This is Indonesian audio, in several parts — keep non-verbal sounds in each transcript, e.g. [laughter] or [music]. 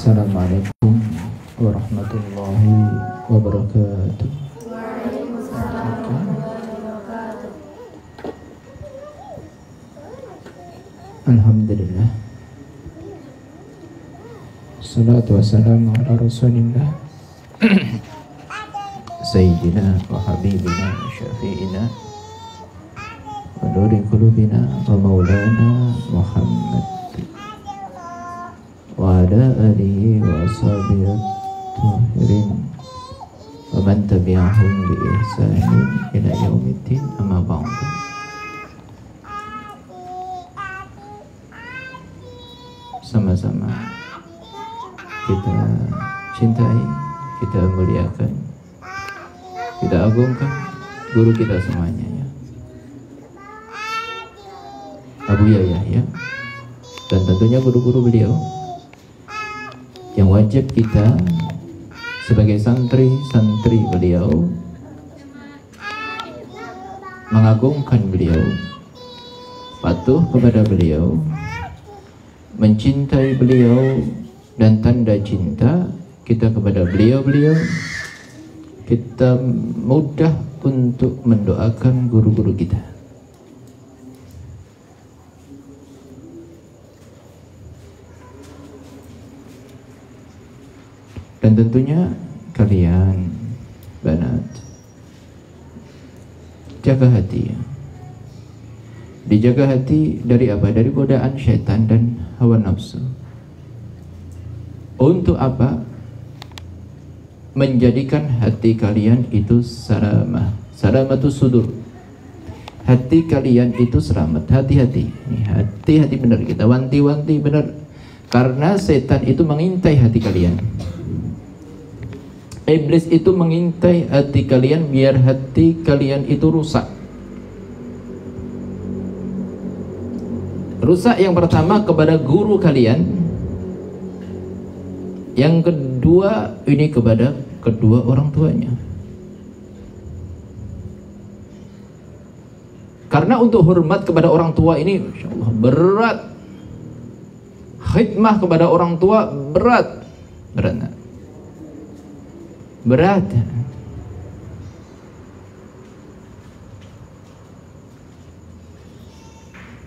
Assalamualaikum warahmatullahi wabarakatuh. Alhamdulillah. Salatu wassalamu ala rasulillah. Sayyidina wa habibina wa syafi'ina wa nuri qulubina wa maulana Muhammad ala alihi wa ashabihi at-tahirin wa man tabi'ahum bi ihsanin ila yaumiddin amma ba'du sama-sama kita cintai, kita muliakan, kita agungkan guru kita semuanya ya. Abu Yahya ya. Dan tentunya guru-guru beliau yang wajib kita sebagai santri-santri beliau mengagungkan beliau, patuh kepada beliau, mencintai beliau dan tanda cinta kita kepada beliau-beliau. Kita mudah untuk mendoakan guru-guru kita dan tentunya kalian banat jaga hati dijaga hati dari apa? dari godaan syaitan dan hawa nafsu. Untuk apa? menjadikan hati kalian itu salamah salamatu sudur. Hati kalian itu selamat. Hati-hati. Hati-hati benar kita. Wanti-wanti benar. Karena setan itu mengintai hati kalian Iblis itu mengintai hati kalian biar hati kalian itu rusak. Rusak yang pertama kepada guru kalian. Yang kedua ini kepada kedua orang tuanya. Karena untuk hormat kepada orang tua ini Allah, berat. Khidmah kepada orang tua berat. Berat berat.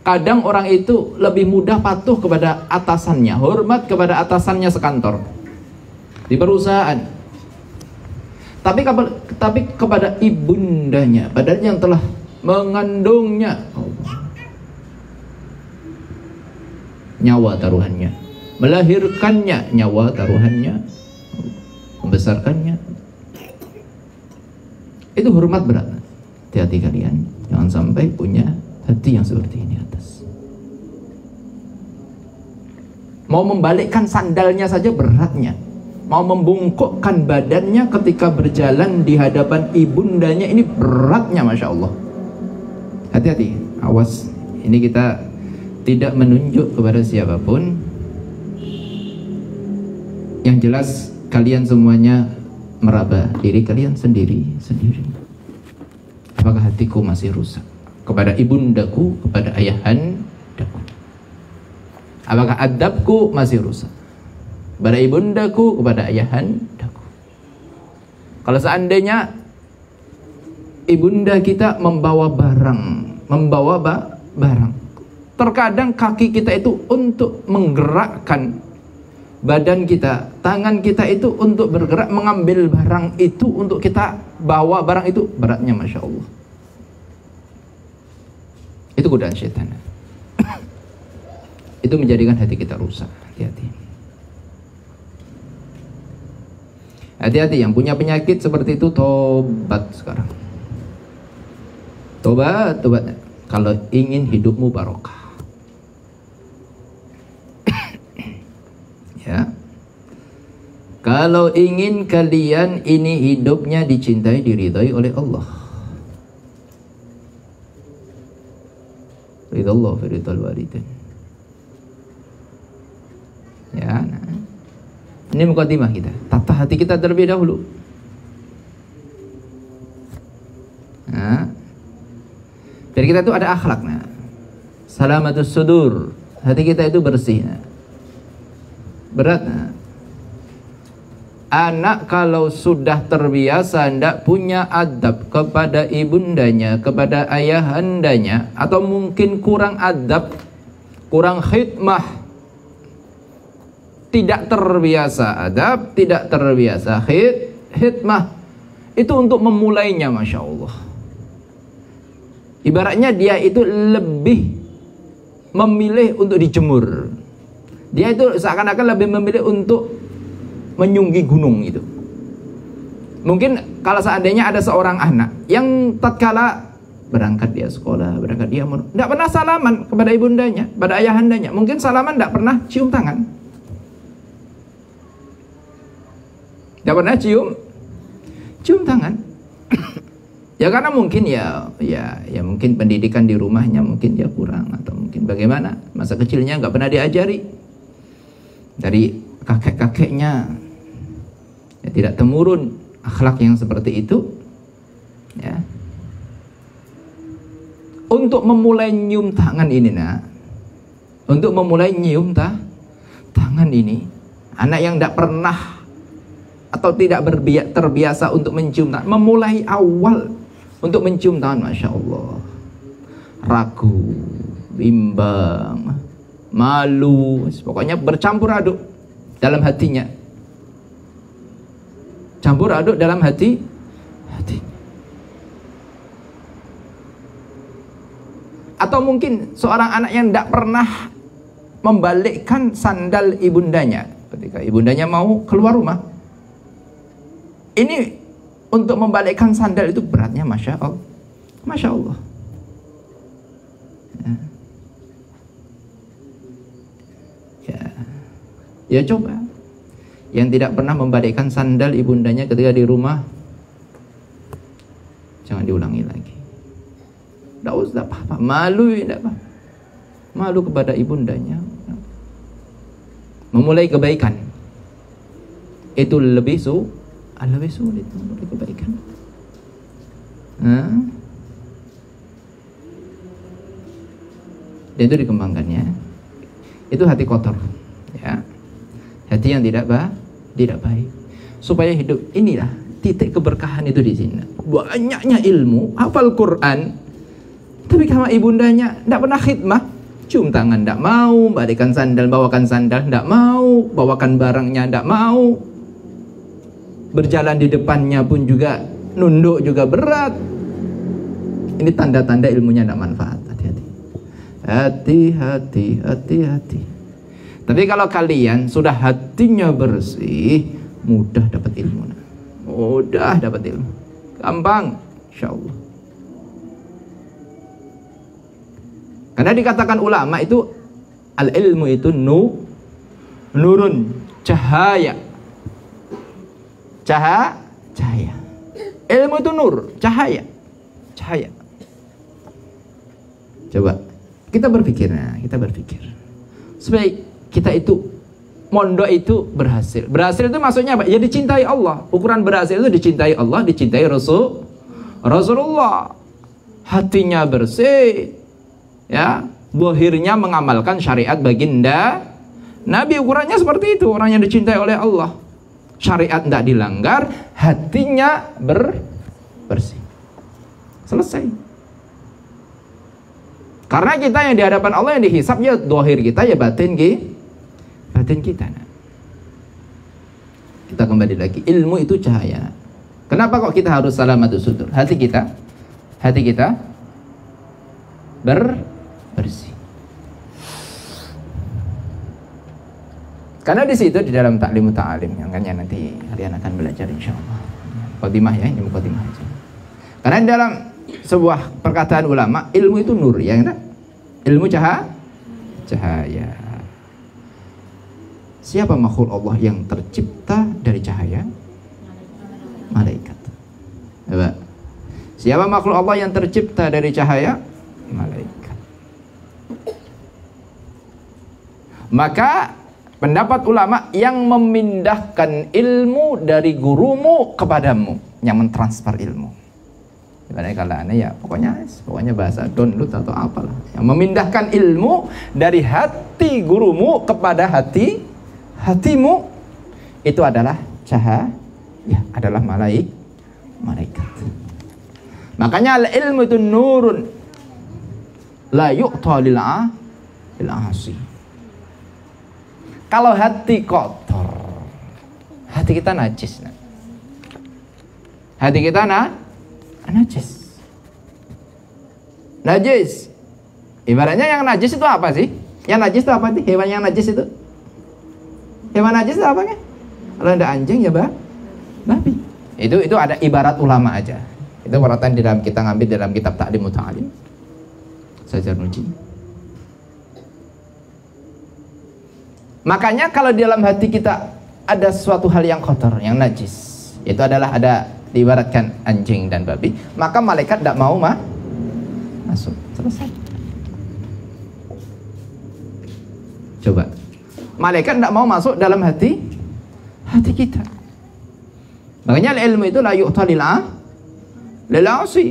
Kadang orang itu lebih mudah patuh kepada atasannya hormat kepada atasannya sekantor di perusahaan. Tapi tapi kepada ibundanya padahal yang telah mengandungnya. Nyawa taruhannya. Melahirkannya nyawa taruhannya membesarkannya. Itu hormat berat. Hati-hati kalian. Jangan sampai punya hati yang seperti ini atas. Mau membalikkan sandalnya saja beratnya. Mau membungkukkan badannya ketika berjalan di hadapan ibundanya ini beratnya Masya Allah. Hati-hati awas. Ini kita tidak menunjuk kepada siapa pun. Yang jelas kalian semuanya meraba diri kalian sendiri sendiri. Apakah hatiku masih rusak? Kepada ibundaku kepada ayahandaku. Apakah adabku masih rusak? Kepada ibundaku kepada ayahandaku. Kalau seandainya ibunda kita membawa barang membawa barang terkadang kaki kita itu untuk menggerakkan badan kita, tangan kita itu untuk bergerak mengambil barang itu untuk kita bawa barang itu beratnya Masya Allah. Itu godaan syaitan. [coughs] Itu menjadikan hati kita rusak. Hati-hati. Hati-hati yang punya penyakit seperti itu tobat sekarang. Tobat tobat. Kalau ingin hidupmu barokah ya kalau ingin kalian ini hidupnya dicintai diridhai oleh Allah ridallah fi ridal walidain ya nah. ini mukadimah kita tata hati kita terlebih dahulu nah. dari kita itu ada akhlak nah. salamatus sudur hati kita itu bersih nah berat nah. Anak kalau sudah terbiasa tidak punya adab kepada ibundanya, kepada ayahandanya, atau mungkin kurang adab, kurang khidmah, tidak terbiasa adab, tidak terbiasa khid, khidmah, itu untuk memulainya, masya Allah. Ibaratnya dia itu lebih memilih untuk dijemur. Dia itu seakan-akan lebih memilih untuk menyunggi gunung itu. Mungkin kalau seandainya ada seorang anak yang tatkala berangkat dia sekolah, berangkat dia tidak pernah salaman kepada ibundanya, pada ayahandanya. Mungkin salaman tidak pernah cium tangan. Tidak pernah cium cium tangan. [coughs] ya karena mungkin ya ya ya mungkin pendidikan di rumahnya mungkin dia kurang atau mungkin bagaimana masa kecilnya nggak pernah diajari dari kakek-kakeknya ya, tidak temurun akhlak yang seperti itu ya. Untuk memulai nyium tangan ini nak. Untuk memulai nyium ta, tangan ini anak yang tidak pernah atau tidak terbiasa untuk mencium tangan memulai awal untuk mencium tangan masya Allah. Ragu bimbang malu pokoknya bercampur aduk dalam hatinya campur aduk dalam hati. Hati. Atau mungkin seorang anak yang tidak pernah membalikkan sandal ibundanya. Ketika ibundanya mau keluar rumah. Ini untuk membalikkan sandal itu beratnya masya Allah. Masya Allah. Ya. ya, ya coba yang tidak pernah membalikkan sandal ibundanya ketika di rumah. Jangan diulangi lagi. Tidak usah apa-apa. Malu tidak apa malu kepada ibundanya. Memulai kebaikan. Itu lebih su lebih sulit memulai kebaikan. Nah. dan itu dikembangkannya itu hati kotor ya. Hati yang tidak baik tidak baik. Supaya hidup inilah titik keberkahan itu di sini. Banyaknya ilmu, hafal Quran, tapi kalau ibundanya tidak pernah khidmah, cium tangan tidak mau, balikan sandal, bawakan sandal tidak mau, bawakan barangnya tidak mau, berjalan di depannya pun juga nunduk juga berat. Ini tanda-tanda ilmunya tidak manfaat. Hati-hati. Hati-hati, hati-hati. Tapi kalau kalian sudah hatinya bersih, mudah dapat ilmu. Mudah dapat ilmu. Gampang, insya Allah. Karena dikatakan ulama itu al ilmu itu nu nurun cahaya. Cahaya, cahaya. Ilmu itu nur, cahaya. Cahaya. Coba kita berpikir, nah, kita berpikir. Supaya kita itu mondok itu berhasil. Berhasil itu maksudnya apa? Ya dicintai Allah. Ukuran berhasil itu dicintai Allah, dicintai Rasul Rasulullah. Hatinya bersih. Ya, bohirnya mengamalkan syariat baginda Nabi ukurannya seperti itu, orang yang dicintai oleh Allah. Syariat tidak dilanggar, hatinya ber bersih. Selesai. Karena kita yang di hadapan Allah yang dihisap ya dohir kita ya batin kita batin kita nak. kita kembali lagi. Ilmu itu cahaya. Kenapa kok kita harus salamatus sudur hati kita hati kita ber bersih. Karena di situ di dalam taklim ta'alim yang kan nanti kalian akan belajar insya Allah Qadimah ya ini Qadimah aja karena di dalam sebuah perkataan ulama ilmu itu nur ya enggak? Ilmu cahaya cahaya Siapa makhluk Allah yang tercipta dari cahaya? Malaikat. Coba. Siapa makhluk Allah yang tercipta dari cahaya? Malaikat. Maka pendapat ulama yang memindahkan ilmu dari gurumu kepadamu, yang mentransfer ilmu. Ibaratnya kalau aneh ya pokoknya pokoknya bahasa download atau apalah. Yang memindahkan ilmu dari hati gurumu kepada hati hatimu itu adalah cahaya ya adalah malaik malaikat. Makanya al ilmu itu nurun la yu'ta lil asi. Kalau hati kotor, hati kita najis. Hati kita nah, najis. Najis. Ibaratnya yang najis itu apa sih? Yang najis itu apa sih? Hewan yang najis itu? Hewan najis itu apa kan? Kalau ada anjing ya, bah? Babi. Itu itu ada ibarat ulama aja. Itu perhatian di dalam kita ngambil dalam kitab Ta'lim Muta'alim. Sajar Nuji. Makanya kalau di dalam hati kita ada suatu hal yang kotor, yang najis, itu adalah ada diibaratkan anjing dan babi, maka malaikat tidak mau mah masuk. Selesai. Coba. Malaikat tidak mau masuk dalam hati hati kita. Makanya ilmu itu la yu'ta lil lelasi.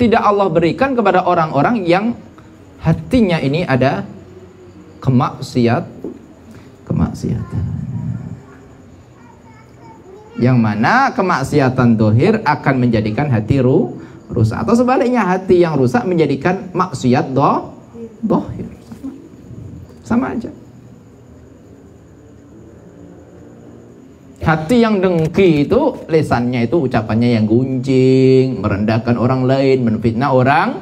Tidak Allah berikan kepada orang-orang yang hatinya ini ada kemaksiat kemaksiatan. Yang mana kemaksiatan dohir akan menjadikan hati ru, rusak atau sebaliknya hati yang rusak menjadikan maksiat do, dohir sama, sama aja. Hati yang dengki itu lesannya itu ucapannya yang gunjing, merendahkan orang lain, menfitnah orang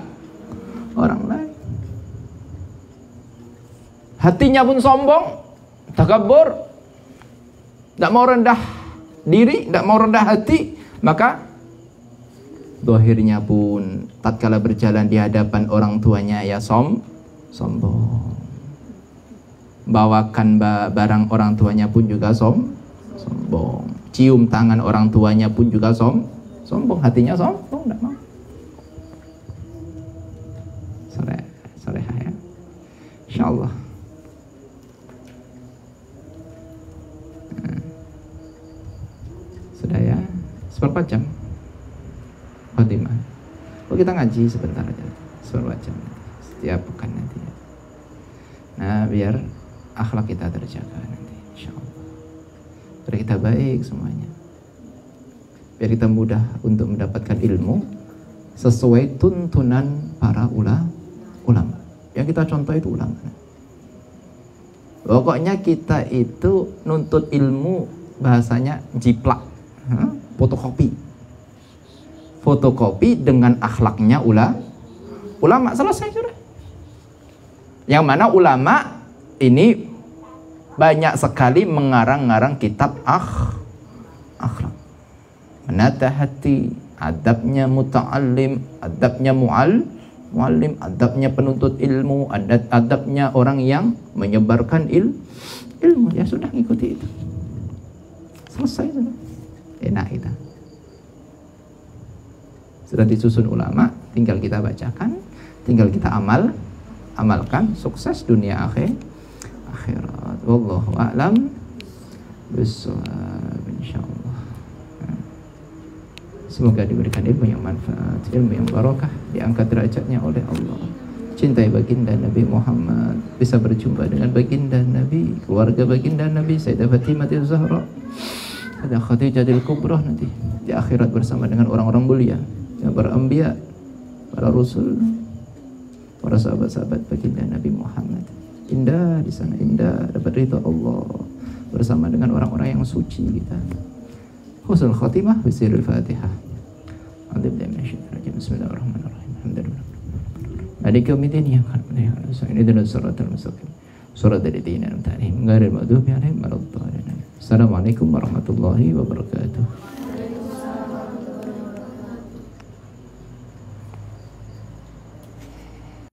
orang lain. Hatinya pun sombong, takabur, tidak mau rendah diri, tidak mau rendah hati, maka dohirnya pun tatkala berjalan di hadapan orang tuanya ya som sombong. Bawakan barang orang tuanya pun juga som sombong. Cium tangan orang tuanya pun juga som sombong. Hatinya sombong tidak mau. Sore sore ya. Insyaallah. Hmm. sudah ya. Seberapa jam Fatimah oh kita ngaji sebentar aja? Seberapa jam setiap pekan nanti. Nah biar akhlak kita terjaga nanti insyaallah. Biar kita baik semuanya. Biar kita mudah untuk mendapatkan ilmu sesuai tuntunan para ulama. Yang kita contoh itu ulama. Pokoknya kita itu nuntut ilmu bahasanya jiplak. Fotokopi fotokopi dengan akhlaknya ula ulama. Selesai sudah. Yang mana ulama ini banyak sekali mengarang-ngarang kitab akh akhlak. Menata hati adabnya muta'allim adabnya mu'al muallim adabnya penuntut ilmu adab adabnya orang yang menyebarkan il ilmu. Ya sudah ikuti itu. Selesai sudah. Enak itu sudah disusun ulama tinggal kita bacakan tinggal kita amal amalkan sukses dunia akhir akhirat. Wallahu a'lam bishawab insyaallah. Semoga diberikan ilmu yang manfaat, ilmu yang barakah, diangkat derajatnya oleh Allah. Cintai baginda Nabi Muhammad, bisa berjumpa dengan baginda Nabi, keluarga baginda Nabi Sayyidah Fatimah Zahra. Ada Khadijah Kubra nanti di akhirat bersama dengan orang-orang mulia yang berambiya, para rasul, para sahabat-sahabat baginda Nabi Muhammad. Indah di sana indah. Dapat ridho Allah. Bersama dengan orang-orang yang suci kita. Husnul khatimah bisirul fatihah. Bismillahirrahmanirrahim. Alhamdulillah. Maliki yaumiddin ya kan ya ini. Adalah suratul mustaqim surat dari ta'lim ghairil maghdubi alaihim waladdallin Assalamualaikum warahmatullahi wabarakatuh